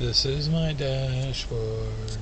This is my dashboard.